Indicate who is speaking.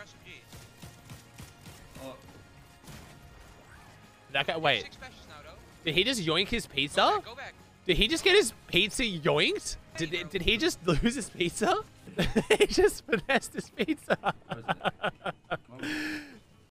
Speaker 1: your SMG.
Speaker 2: Oh,
Speaker 3: That guy. Wait,
Speaker 1: now,
Speaker 3: did he just yoink his
Speaker 1: Go
Speaker 3: pizza?
Speaker 1: back, go back.
Speaker 3: Did he just get his pizza yoinked? Did,
Speaker 1: Hey,
Speaker 3: did he just lose his pizza? he just finessed his pizza.